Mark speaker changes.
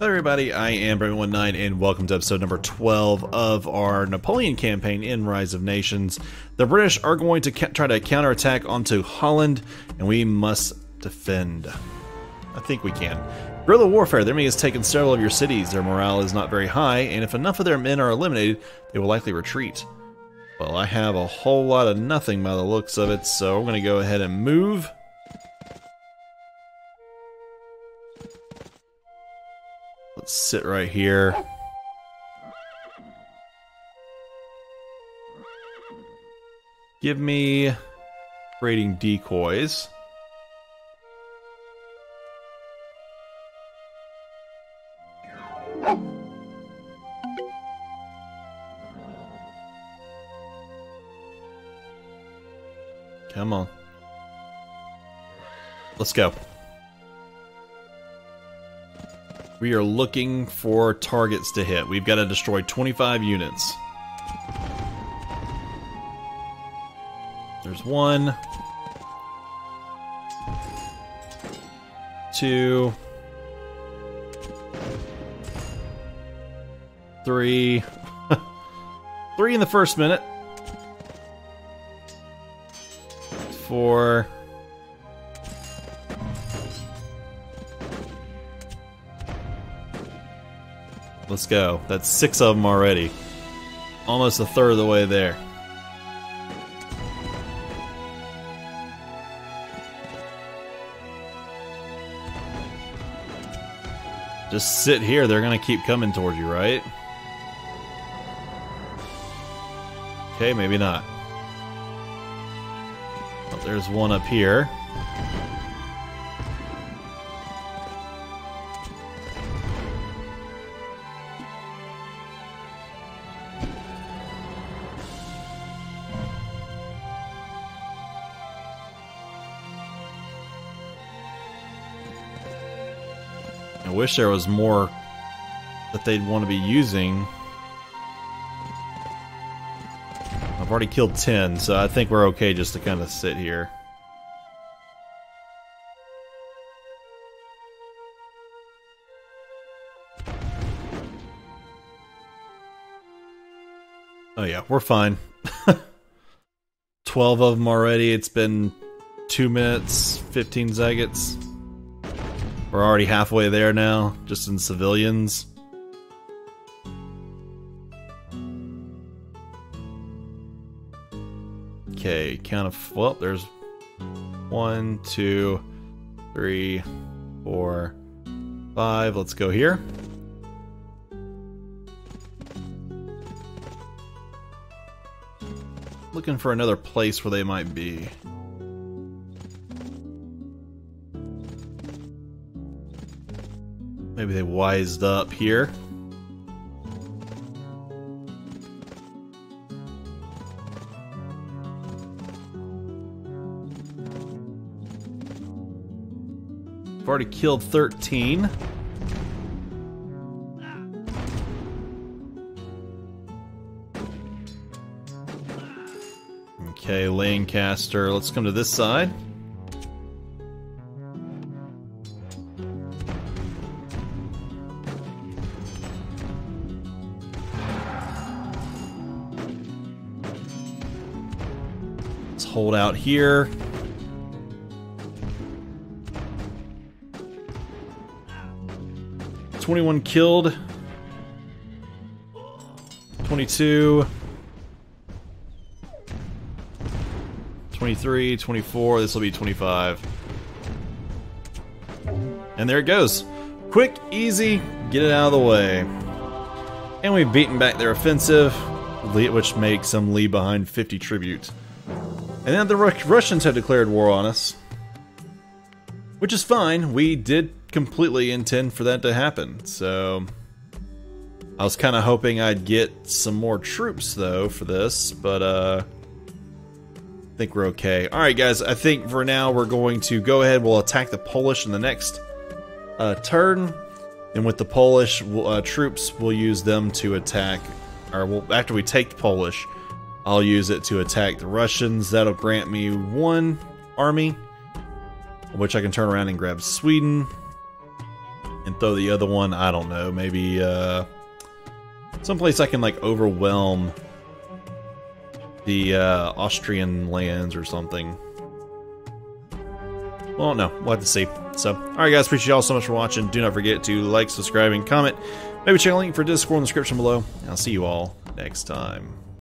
Speaker 1: Hello everybody, I am Brantman19 and welcome to episode number 12 of our Napoleon campaign in Rise of Nations. The British are going to try to counterattack onto Holland and we must defend. I think we can. Guerrilla warfare, their enemy has taken several of your cities, their morale is not very high, and if enough of their men are eliminated, they will likely retreat. Well, I have a whole lot of nothing by the looks of it, so we're going to go ahead and move. Let's sit right here. Give me creating decoys. Come on. Let's go. We are looking for targets to hit. We've got to destroy 25 units. There's one. Two. Three. Three in the first minute. Four. Let's go. That's six of them already. Almost a third of the way there. Just sit here, they're gonna keep coming towards you, right? Okay, maybe not. Oh, there's one up here. I wish there was more that they'd want to be using. I've already killed 10, so I think we're okay just to kind of sit here. Oh yeah, we're fine. 12 of them already. It's been 2 minutes, 15 seconds. We're already halfway there now, just in civilians. Okay, count of well, there's one, two, three, four, five. Let's go here. Looking for another place where they might be. Maybe they wised up here. I've already killed 13. Okay, Lancaster. Let's come to this side. Let's hold out here. Twenty-one killed. Twenty-two. 23, 24, this will be 25. And there it goes. Quick, easy, get it out of the way. And we've beaten back their offensive, which makes them leave behind 50 tribute. And then the Russians have declared war on us. Which is fine, we did completely intend for that to happen, so... I was kind of hoping I'd get some more troops, though, for this, but, uh I think we're okay. Alright guys, I think for now we're going to go ahead, we'll attack the Polish in the next uh, turn. And with the Polish uh, troops, we'll use them to attack, or we'll, after we take the Polish, I'll use it to attack the Russians. That'll grant me one army, which I can turn around and grab Sweden. and throw the other one, I don't know, maybe uh, someplace I can like overwhelm the uh, Austrian lands or something. Well, no, we'll have to see. So, alright guys, appreciate y'all so much for watching. Do not forget to like, subscribe, and comment. Maybe check a link for Discord in the description below. I'll see you all next time.